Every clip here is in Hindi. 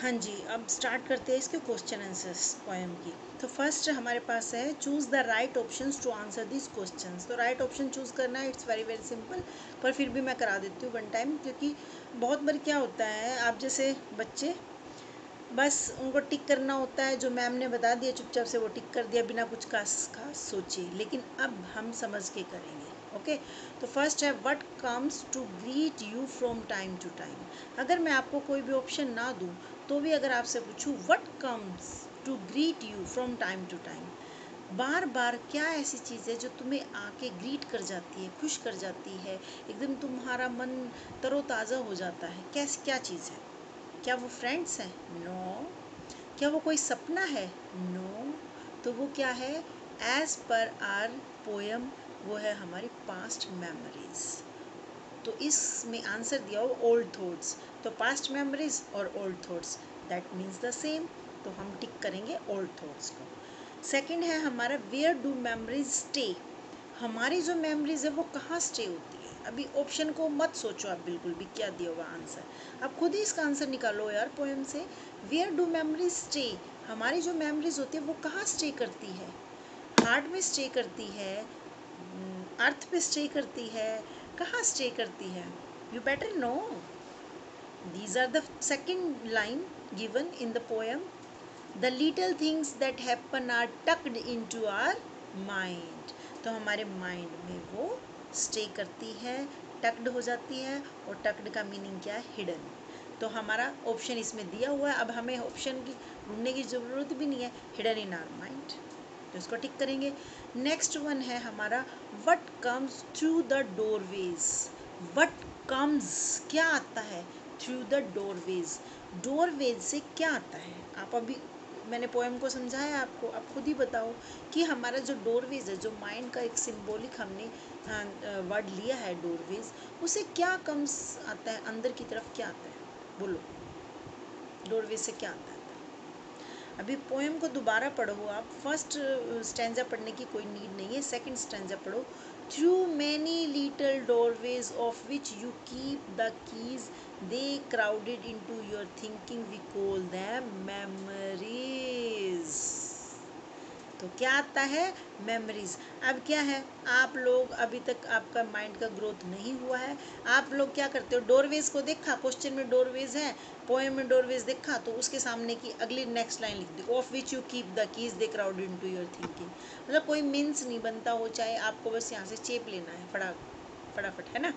हाँ जी, अब स्टार्ट करते हैं इसके क्वेश्चन आंसर्स पोएम की। तो फ़र्स्ट हमारे पास है choose the right options to answer this questions तो राइट ऑप्शन चूज़ करना है इट्स वेरी वेरी सिंपल पर फिर भी मैं करा देती हूँ वन टाइम क्योंकि बहुत बार क्या होता है, आप जैसे बच्चे, बस उनको टिक करना होता है, जो मैम ने बता दिया, चुपचाप से वो टिक कर दिया, बिना कुछ खास खास सोचे। लेकिन अब हम समझ के करेंगे ओके तो फ़र्स्ट है what comes to greet you from time to time अगर मैं आपको कोई भी ऑप्शन ना दूँ तो भी अगर आपसे पूछूँ what comes to greet you from time to time बार बार क्या ऐसी चीज़ है जो तुम्हें आके ग्रीट कर जाती है, खुश कर जाती है? एकदम तुम्हारा मन तरोताज़ा हो जाता है। कैसी, क्या चीज़ है? क्या वो फ्रेंड्स हैं? नो क्या वो कोई सपना है? नो तो वो क्या है? एज पर आर पोएम वो है हमारी पास्ट मेमोरीज तो इसमें आंसर दिया हो ओल्ड थॉट्स तो पास्ट मेमोरीज और old thoughts that means the same तो हम टिक करेंगे ओल्ड थॉट्स को. सेकंड है हमारा वेयर डू मेमोरीज स्टे हमारी जो मेमोरीज है वो कहाँ स्टे होती है? अभी ऑप्शन को मत सोचो आप बिल्कुल भी, क्या दिया हुआ आंसर आप खुद ही इसका आंसर निकालो यार पोएम से. वेयर डू मेमोरीज स्टे हमारी जो मेमोरीज होती है वो कहाँ स्टे करती है? हार्ट में स्टे करती है? अर्थ पे स्टे करती है? कहाँ स्टे करती है? You better know these are the second line given in the poem the little things that happen are tucked into our mind तो हमारे माइंड में वो स्टे करती है टक्ड हो जाती है, और टक्ड का मीनिंग क्या है? हिडन तो हमारा ऑप्शन इसमें दिया हुआ है। अब हमें ऑप्शन की ढूँढने की ज़रूरत भी नहीं है। हिडन इन आर माइंड तो इसको टिक करेंगे। नेक्स्ट वन है हमारा what comes through the doorways what comes क्या आता है? थ्रू द डोरवेज डोरवेज से क्या आता है? आप अभी, मैंने पोएम को समझाया आपको, आप खुद ही बताओ कि हमारा जो डोरवेज है, जो माइंड का एक सिंबॉलिक हमने वर्ड लिया है डोरवेज उसे क्या कम्स आता है? अंदर की तरफ़ क्या आता है? बोलो। डोरवेज से क्या आता है? अभी पोएम को दोबारा पढ़ो आप। फ़र्स्ट स्टैंडा पढ़ने की कोई नीड नहीं है। सेकंड स्टैंडा पढ़ो। Through many little doorways of which you keep the keys they crowded into your thinking we call them memories तो क्या आता है? मेमोरीज अब क्या है? आप लोग अभी तक आपका माइंड का ग्रोथ नहीं हुआ है। आप लोग क्या करते हो? डोरवेज को देखा? क्वेश्चन में डोरवेज है पोएम में डोरवेज देखा? तो उसके सामने की अगली नेक्स्ट लाइन लिख दी। Of which you keep the keys they crowd into your thinking मतलब कोई मीन्स नहीं बनता हो, चाहे आपको बस यहाँ से चेप लेना है। फटा फटाफट, है ना?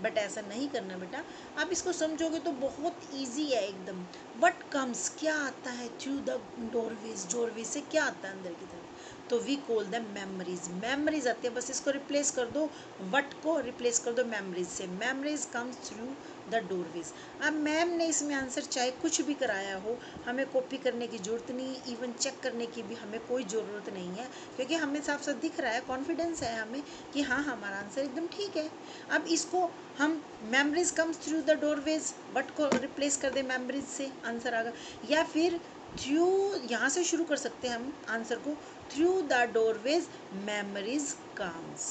बट ऐसा नहीं करना बेटा। आप इसको समझोगे तो बहुत ईजी है एकदम। वट कम्स क्या आता है? थ्रू द डोरवेज डोरवेज से क्या आता है अंदर की तरफ़? तो we call the memories memories आती है, बस इसको रिप्लेस कर दो, वट को रिप्लेस कर दो मेमरीज से। Memories comes through the doorways अब मैम ने इसमें आंसर चाहे कुछ भी कराया हो, हमें कॉपी करने की ज़रूरत नहीं इवन चेक करने की भी हमें कोई ज़रूरत नहीं है, क्योंकि हमें साफ़ साफ़ दिख रहा है कॉन्फिडेंस है हमें कि हाँ हमारा आंसर एकदम ठीक है। अब इसको हम memories comes through the doorways what को रिप्लेस कर दे मेमरीज से आंसर आगा या फिर थ्रू यहाँ से शुरू कर सकते हैं हम आंसर को through the doorways memories comes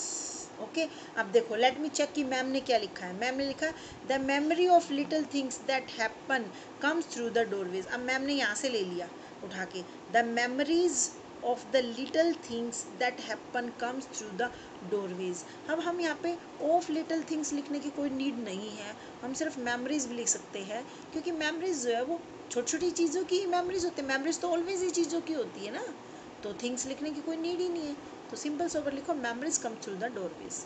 okay अब देखो लेट मी चेक कि मैम ने क्या लिखा है। मैम ने लिखा है the memory of little things that happen comes through the doorways अब मैम ने यहाँ से ले लिया, उठा के। The memories of the little things that happen comes through the doorways अब हम यहाँ पे ऑफ़ लिटल थिंग्स लिखने की कोई नीड नहीं है। हम सिर्फ़ मेमोरीज भी लिख सकते हैं, क्योंकि मेमोरीज जो है वो छोटी छोटी चीज़ों की मेमोरीज होती है। मेमोरीज तो ऑलवेज ही चीज़ों की होती है ना। तो थिंग्स लिखने की कोई नीड ही नहीं है। तो सिंपल सोवर लिखो memories come through the doorways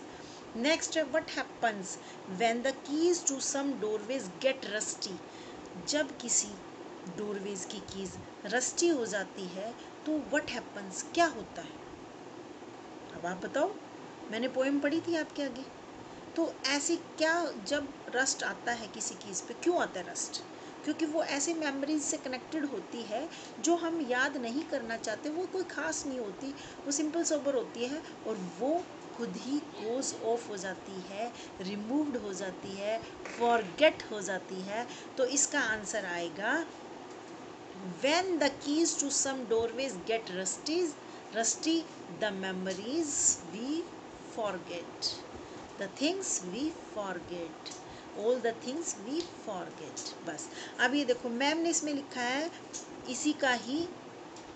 next है what happens when the keys to some doorways get rusty जब किसी डोरवेज की कीज रस्टी हो जाती है तो वट हैपन्स क्या होता है? अब आप बताओ। मैंने पोएम पढ़ी थी आपके आगे। तो ऐसी क्या जब रस्ट आता है किसी कीज़ पे, क्यों आता है रस्ट क्योंकि वो ऐसे मेमोरीज से कनेक्टेड होती है, जो हम याद नहीं करना चाहते, वो कोई ख़ास नहीं होती, वो सिंपल सोबर होती है और वो खुद ही क्लोज ऑफ़ हो जाती है रिमूव्ड हो जाती है फॉरगेट हो जाती है। तो इसका आंसर आएगा, when the keys to some doorways get rusty rusty, the memories we forget. The things we forget. All the things we forget बस। अब ये देखो मैम ने इसमें लिखा है, इसी का ही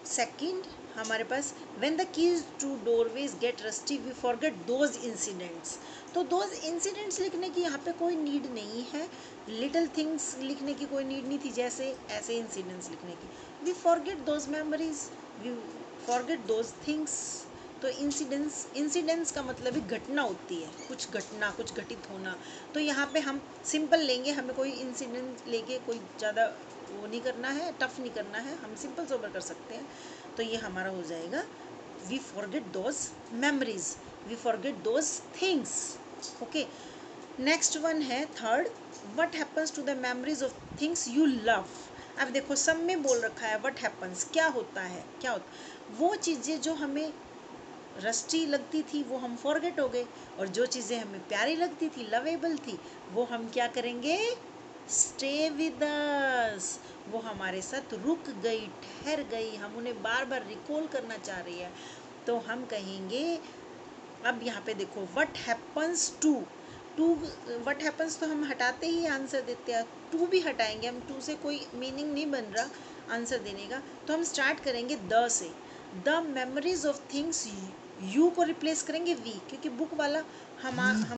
सेकंड हमारे पास when the keys to doorways get rusty we forget those incidents तो दोज इंसिडेंट्स लिखने की यहाँ पे कोई नीड नहीं है। लिटिल थिंग्स लिखने की कोई नीड नहीं थी, जैसे ऐसे इंसिडेंट्स लिखने की। We forget those memories we forget those things तो इंसिडेंस इंसिडेंस का मतलब ही घटना होती है, कुछ घटना, कुछ घटित होना। तो यहाँ पे हम सिंपल लेंगे, हमें कोई इंसिडेंट लेके कोई ज़्यादा वो नहीं करना है टफ नहीं करना है, हम सिंपल सोबर कर सकते हैं। तो ये हमारा हो जाएगा we forget those memories we forget those things okay next one है third what happens to the memories of things you love अब देखो, सब में बोल रखा है वट हैपन्स क्या होता है, क्या होता वो चीज़ें जो हमें रस्टी लगती थी, वो हम फॉरगेट हो गए। और जो चीज़ें हमें प्यारी लगती थी लवेबल थी, वो हम क्या करेंगे? स्टे विद अस वो हमारे साथ रुक गई, ठहर गई। हम उन्हें बार बार रिकॉल करना चाह रही है। तो हम कहेंगे, अब यहाँ पे देखो what happens to to what happens तो हम हटाते ही आंसर देते हैं। टू भी हटाएँगे, हम टू से कोई मीनिंग नहीं बन रहा आंसर देने का। तो हम स्टार्ट करेंगे द से। The memories of things you को रिप्लेस करेंगे वी क्योंकि बुक वाला हम